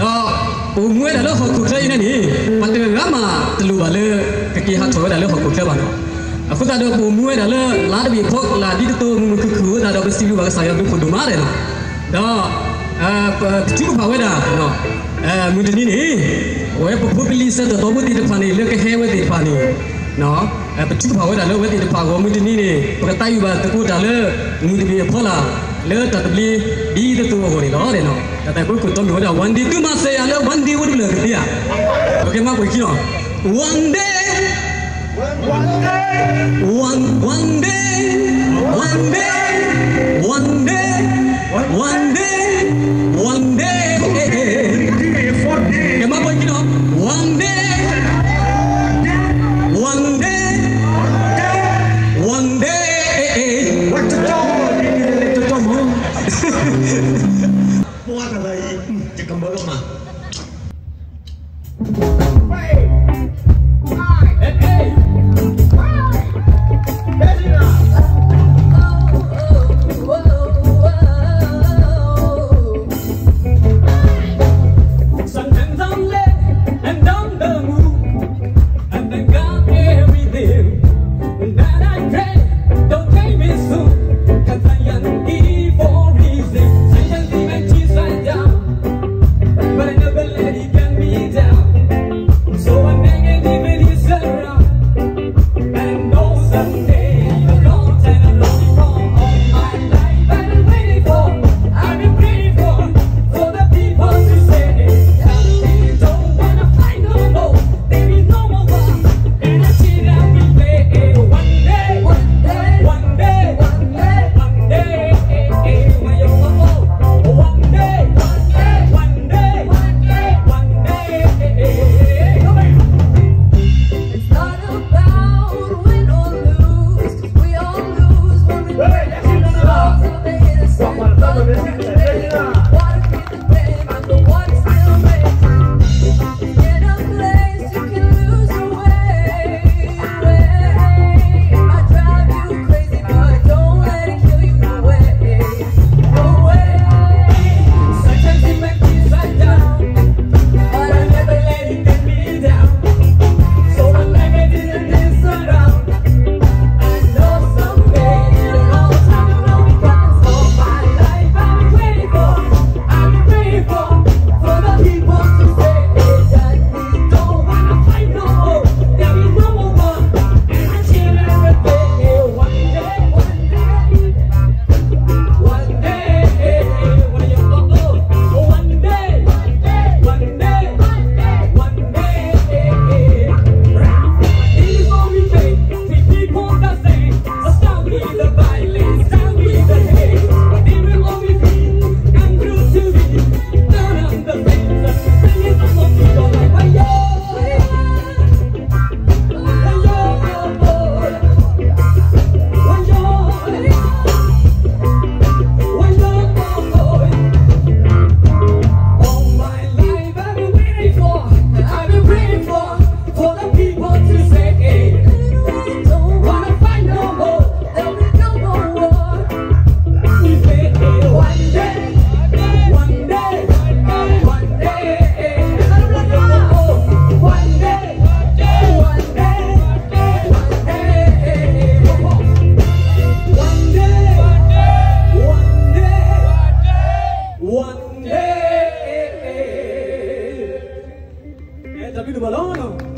တော့ပုံမွေးတယ်လို့ဟောခုခဲနေနေပတ်တယ်ကမှတလူပါလေကကီဟာချောတယ်လို့ဟောခုခဲပါနော်အခုကတော့ပုံမွေးတယ်လို့လာတပြီဖောက်လာဒီတူငုခုခုဒါတော့စတီလူပါဆိုင်ရဘူးခုဒူမာတယ်နော်တော့အဲချူပါဝဲတာနော်အဲမွန်းတနီနေဝဲပပပလီစတဲ့တော့ဘဒီတဖာနေလက်ကဟဲဝဲဒီဖာနေနော်အဲပချူပါဝဲတာလို့ဝဲဒီတဖာကိုမွန်းတနီနေပကတိုင်ပါတကူတာလေငူဒီဖောလာလေတတပလီဒီတူကိုနေ Lewat tak beli di itu tuh hori no, deno. Kata aku ikut tahun hori, one day itu masih ada one day udah bener dia. Oke, mau pergi no. One day, one day, one one day, one day, one day, one day, one day. Oke, day, pergi no. One day. One day, one day, one day. What to do? próxima. Tá David Balão ou não?